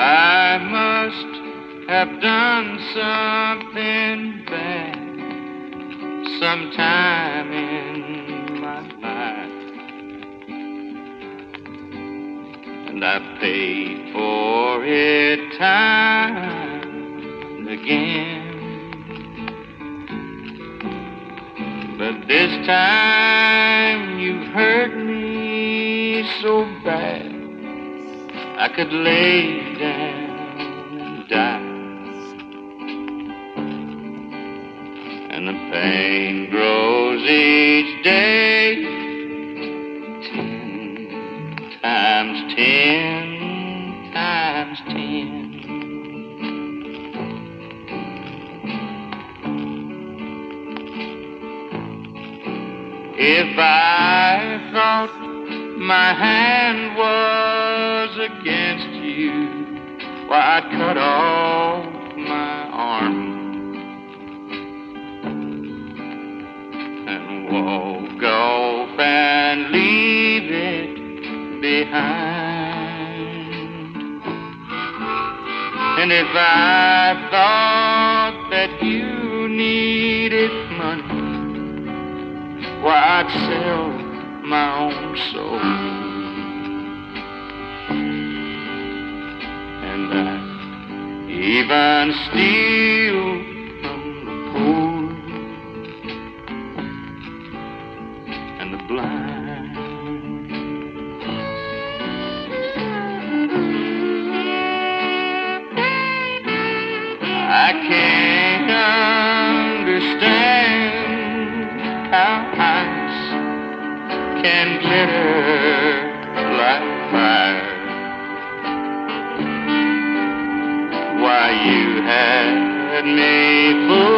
I must have done something bad sometime in my life. And I paid for it time and again. But this time you've hurt me so bad I could lay down and die. And the pain grows each day ten times ten times ten. If I thought my hand was against you, why I'd cut off my arm and walk off and leave it behind. And if I thought that you needed money, why I'd sell my own soul. Even steal from the poor and the blind. I can't understand how ice can glitter like fire. Had me fooled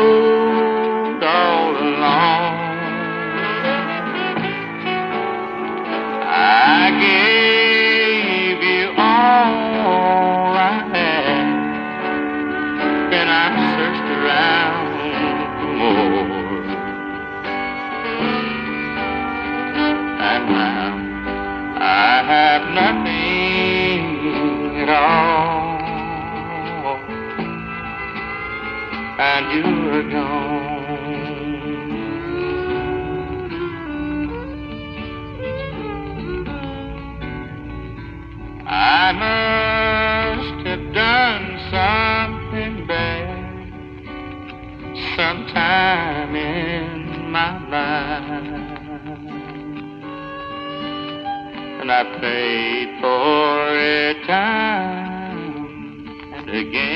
And you're gone. I must have done something bad sometime in my life. And I paid for it time and again.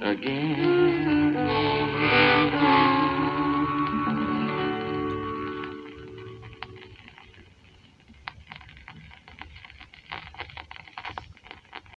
again.